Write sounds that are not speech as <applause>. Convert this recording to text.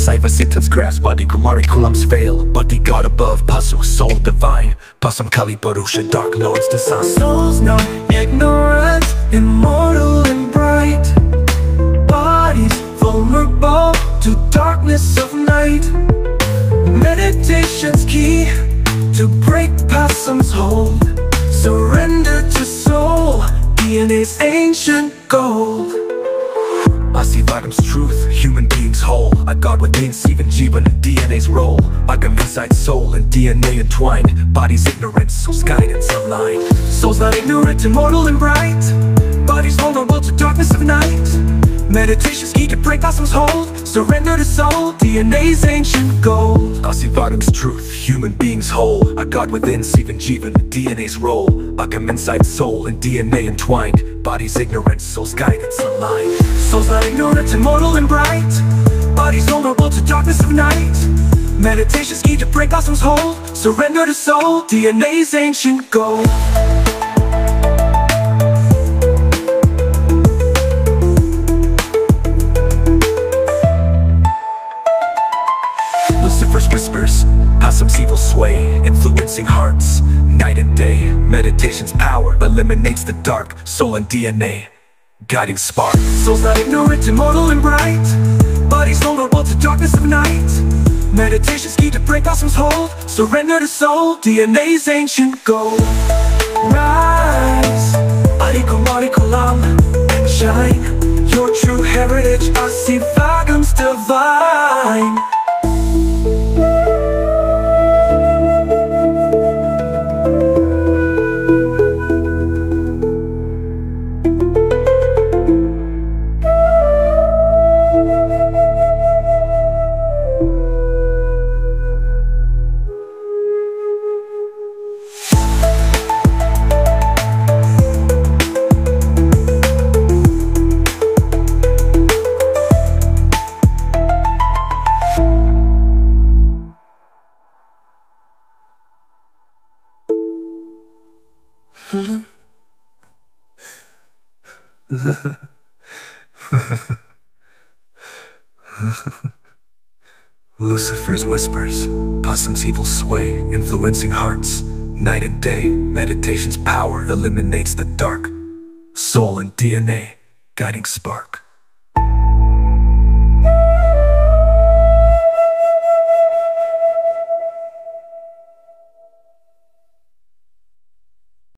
Cypher symptoms grasp body Kumari kulams fail. Body God above Pasu soul divine. Pasam Kali Purusha dark lords design Souls not ignorant, immortal and bright. Bodies vulnerable to darkness of night. Meditation's key to break Pasam's hold. Surrender to soul, DNA's ancient gold. I see Vadam's truth, beings whole. A God within, even Jivan, DNA's role. Agam inside soul and DNA entwined. Body's ignorance, soul's guidance aligned Souls not ignorant, immortal and bright. Bodies vulnerable to darkness of night. Meditation's key to break Pasam's hold. Surrender to soul, DNA's ancient gold. I see Vadam's truth, human beings whole. A God within, even Jivan, DNA's role. Agam inside soul and DNA entwined. Body's ignorance, soul's guidance aligned Souls not ignorant, immortal and bright Bodies vulnerable to darkness of night. Meditation's key to break Pasam's hold. Surrender to soul, DNA's ancient gold. Lucifer's whispers, Pasam's evil sway Influencing hearts, night and day. Meditation's power eliminates the dark Soul and DNA, guiding spark. Souls not ignorant, immortal and bright Bodies vulnerable to darkness of night. Meditation's key to break Pasam's hold. Surrender to soul, DNA's ancient gold. Rise, Adi Kumari Kulam And shine Your true heritage, Aaseevagam's divine <laughs> Lucifer's whispers, Pasam's evil sway, influencing hearts. Night and day, meditation's power eliminates the dark. Soul and DNA, guiding spark.